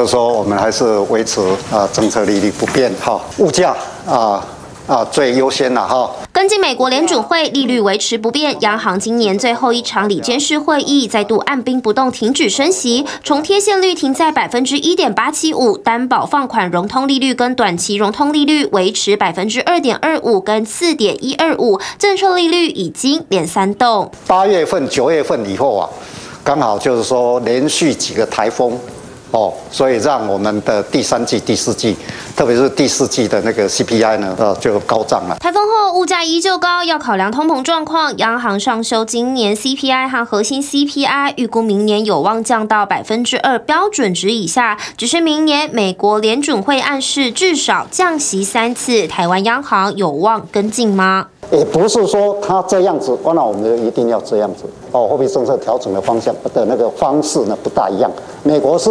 就是说我们还是维持啊政策利率不变哈，物价啊。啊，最优先了哈。跟进美国联准会利率维持不变，央行今年最后一场里监事会议再度按兵不动，停止升息，重贴现率停在百分之一点八七五，担保放款融通利率跟短期融通利率维持百分之二点二五跟四点一二五，政策利率已经连三动。八月份、九月份以后啊，刚好就是说连续几个台风。哦，所以让我们的第三季、第四季，特别是第四季的那个 CPI 呢，呃，就高涨了。台风后物价依旧高，要考量通膨状况，央行上修今年 CPI 和核心 CPI，预估明年有望降到百分之二标准值以下。只是明年美国联准会暗示至少降息三次，台湾央行有望跟进吗？也不是说他这样子，那我们就一定要这样子。哦，货币政策调整的方向的那个方式呢不大一样。美国是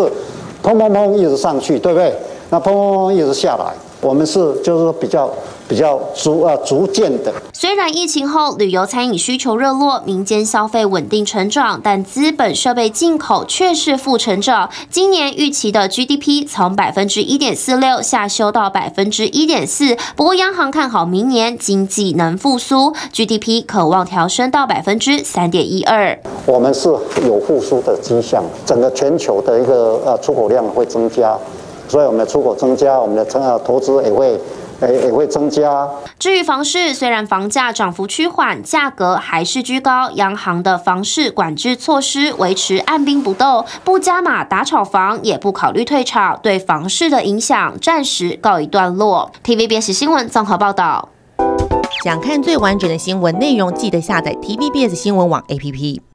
砰砰砰一直上去，对不对？那砰砰砰一直下来。我们是就是说比较比较逐呃逐渐的。虽然疫情后旅游餐饮需求热络，民间消费稳定成长，但资本设备进口却是负成长。今年预期的 GDP 从百分之一点四六下修到百分之一点四。不过央行看好明年经济能复苏，GDP 渴望调升到百分之三点一二。我们是有复苏的迹象，整个全球的一个呃出口量会增加。所以我们的出口增加，我们的成呃投资也会，也也会增加。至于房市，虽然房价涨幅趋缓，价格还是居高。央行的房市管制措施维持按兵不动，不加码打炒房，也不考虑退炒，对房市的影响暂时告一段落。TVBS 新闻综合报道。想看最完整的新闻内容，记得下载 TVBS 新闻网 APP。